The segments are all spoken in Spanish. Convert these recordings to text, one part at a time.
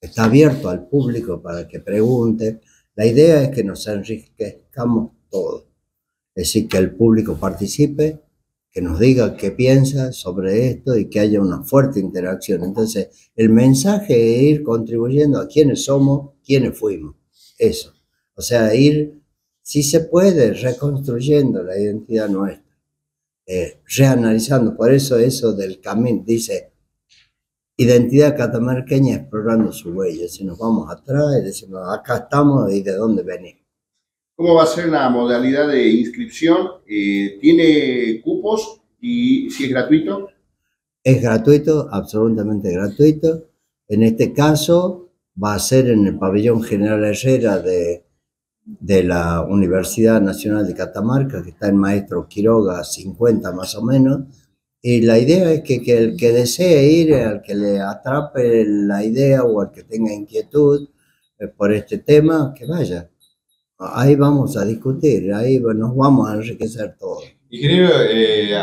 está abierto al público para que pregunte. La idea es que nos enriquezcamos todos, es decir, que el público participe, que nos diga qué piensa sobre esto y que haya una fuerte interacción. Entonces, el mensaje es ir contribuyendo a quiénes somos, quiénes fuimos. Eso. O sea, ir, si se puede, reconstruyendo la identidad nuestra, eh, reanalizando. Por eso eso del camino, dice, identidad catamarqueña explorando su huella. Si nos vamos atrás y decimos, acá estamos y de dónde venimos. ¿Cómo va a ser la modalidad de inscripción? Eh, ¿Tiene cupos y si es gratuito? Es gratuito, absolutamente gratuito. En este caso va a ser en el pabellón General Herrera de, de la Universidad Nacional de Catamarca, que está en Maestro Quiroga 50 más o menos. Y la idea es que, que el que desee ir, al que le atrape la idea o al que tenga inquietud eh, por este tema, que vaya ahí vamos a discutir, ahí nos vamos a enriquecer todos. Ingeniero, eh,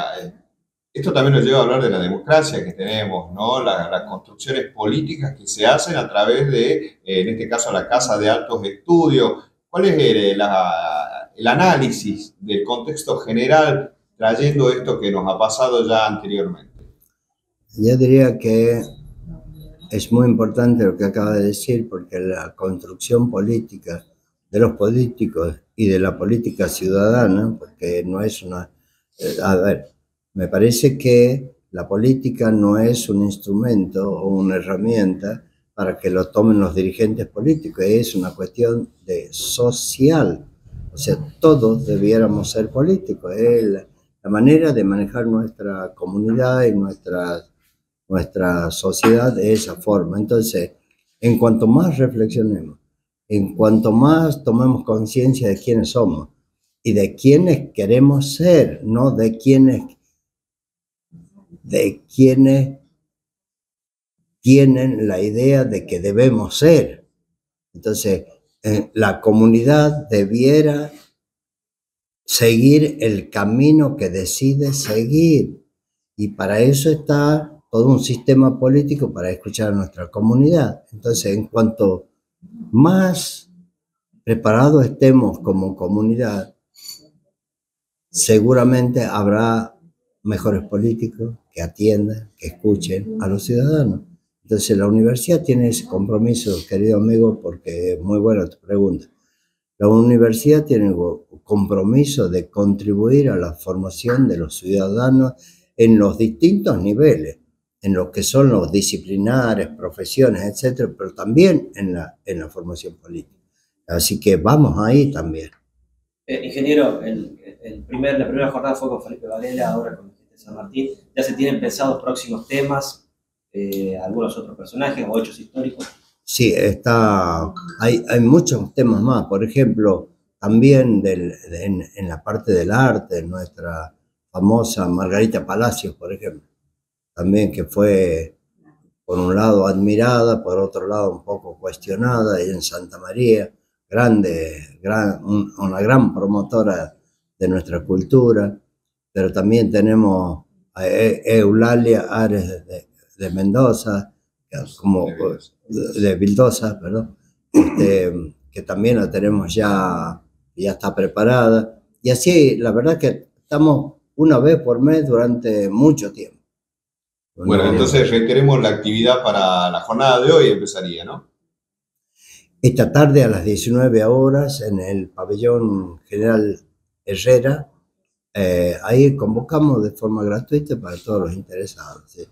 esto también nos lleva a hablar de la democracia que tenemos, ¿no? las construcciones políticas que se hacen a través de, eh, en este caso, la Casa de Altos Estudios. ¿Cuál es el, eh, el análisis del contexto general trayendo esto que nos ha pasado ya anteriormente? Yo diría que es muy importante lo que acaba de decir, porque la construcción política de los políticos y de la política ciudadana, porque no es una... Eh, a ver, me parece que la política no es un instrumento o una herramienta para que lo tomen los dirigentes políticos, es una cuestión de social. O sea, todos debiéramos ser políticos. La, manera de manejar nuestra comunidad y nuestra, nuestra sociedad de esa forma. Entonces, en cuanto más reflexionemos en cuanto más tomemos conciencia de quiénes somos y de quiénes queremos ser, no de quiénes, de quiénes tienen la idea de que debemos ser. Entonces, eh, la comunidad debiera seguir el camino que decide seguir. Y para eso está todo un sistema político para escuchar a nuestra comunidad. Entonces, en cuanto más preparados estemos como comunidad, seguramente habrá mejores políticos que atiendan, que escuchen a los ciudadanos. Entonces la universidad tiene ese compromiso, querido amigo, porque es muy buena tu pregunta. La universidad tiene el compromiso de contribuir a la formación de los ciudadanos en los distintos niveles en lo que son los disciplinares, profesiones, etcétera, pero también en la, en la formación política. Así que vamos ahí también. Eh, ingeniero, el, primer, la primera jornada fue con Felipe Varela, ahora con San Martín. ¿Ya se tienen pensados próximos temas, eh, algunos otros personajes o hechos históricos? Sí, está, hay, hay muchos temas más. Por ejemplo, también en, en la parte del arte, nuestra famosa Margarita Palacios, por ejemplo también que fue por un lado admirada, por otro lado un poco cuestionada, y en Santa María, grande, gran, una gran promotora de nuestra cultura, pero también tenemos a e, Eulalia Ares de, Mendoza, como de Vildosa, perdón, este, que también la tenemos ya, ya está preparada. Y así, la verdad que estamos una vez por mes durante mucho tiempo. Bueno, entonces reiteremos la actividad para la jornada de hoy, empezaría, ¿no? Esta tarde a las 19 horas en el pabellón general Herrera, eh, ahí convocamos de forma gratuita para todos los interesados. ¿sí?